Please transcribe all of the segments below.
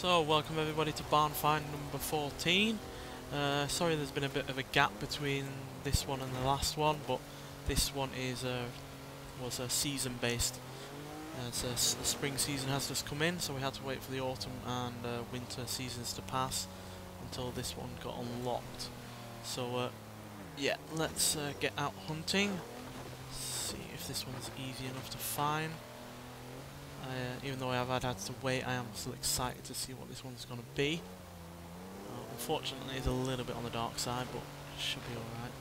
So, welcome everybody to Barn Find number 14. Uh, sorry there's been a bit of a gap between this one and the last one, but this one is uh, was a season based. Uh, so the spring season has just come in, so we had to wait for the autumn and uh, winter seasons to pass until this one got unlocked. So, uh, yeah, let's uh, get out hunting. See if this one's easy enough to find. Even though I have had, to wait, I am still excited to see what this one's going to be. Uh, unfortunately, it's a little bit on the dark side, but it should be alright.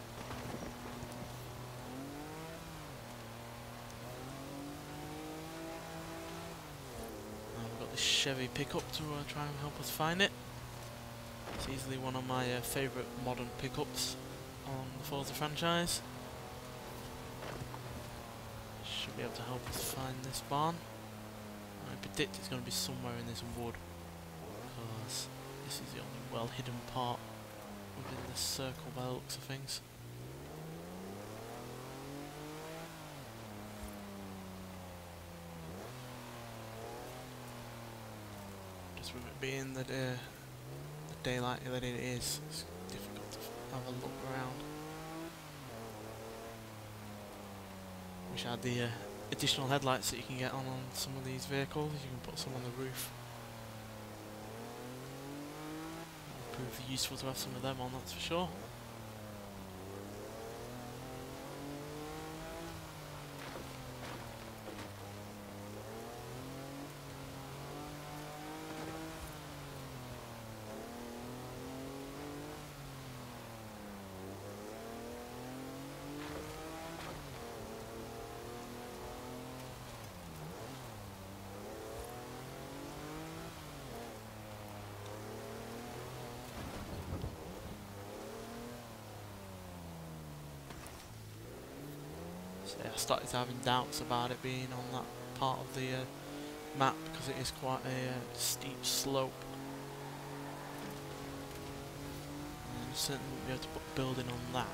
We've got this Chevy pickup to uh, try and help us find it. It's easily one of my uh, favourite modern pickups on the Forza franchise. Should be able to help us find this barn. I predict it's going to be somewhere in this wood because this is the only well hidden part within this circle by the looks of things. Just with it being the, uh, the daylight that it is, it's difficult to have a look around. Wish I had the uh, additional headlights that you can get on on some of these vehicles. You can put some on the roof. It'll prove useful to have some of them on, that's for sure. So I started having doubts about it being on that part of the uh, map because it is quite a uh, steep slope. And certainly won't be able to put building on that.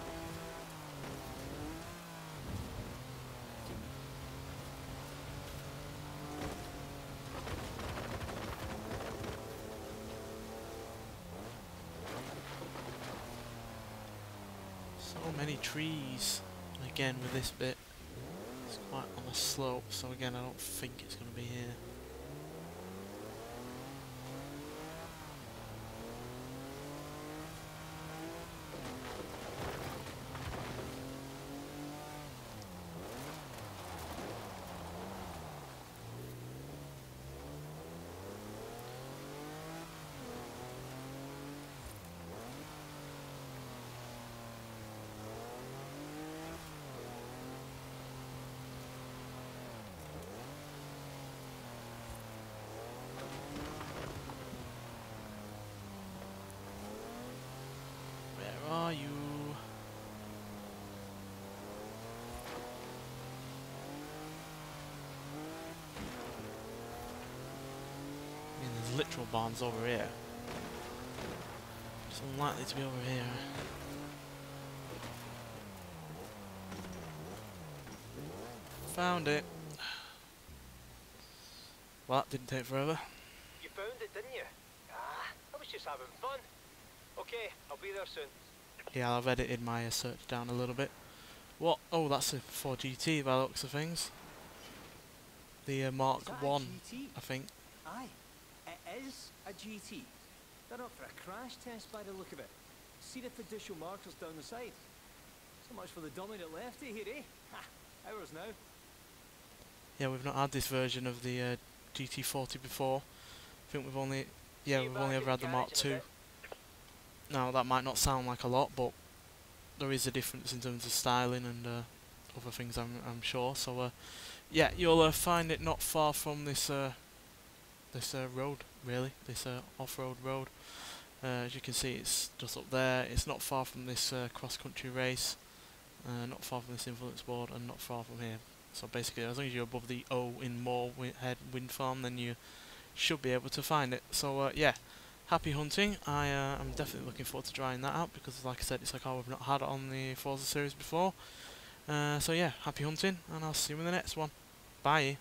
So many trees. Again with this bit, it's quite on a slope, so again I don't think it's going to be here. Where are you? I mean, there's literal bombs over here. It's unlikely to be over here. Found it. Well, that didn't take forever. You found it, didn't you? Ah, I was just having fun. Okay, I'll be there soon. Yeah, I've edited my uh, search down a little bit. What? Oh, that's a Ford GT by the looks of things. The uh, Mark Is that a 1, GT? I think. Aye, it is a GT. They're up for a crash test by the look of it. See the fiducial markers down the side. So much for the dominant lefty here, eh? Ha! Ours now. Yeah, we've not had this version of the uh, GT40 before. I think we've only, yeah, we've only ever had the Mark II. Now that might not sound like a lot, but there is a difference in terms of styling and uh, other things. I'm I'm sure. So uh, yeah, you'll uh, find it not far from this uh, this uh, road, really, this uh, off-road road. Uh, as you can see, it's just up there. It's not far from this uh, cross-country race, uh, not far from this influence board, and not far from here. So basically, as long as you're above the O in Moor Head Wind Farm, then you should be able to find it. So yeah, happy hunting. I uh, am definitely looking forward to trying that out because, like I said, it's a car we've not had on the Forza series before. Uh, so yeah, happy hunting, and I'll see you in the next one. Bye.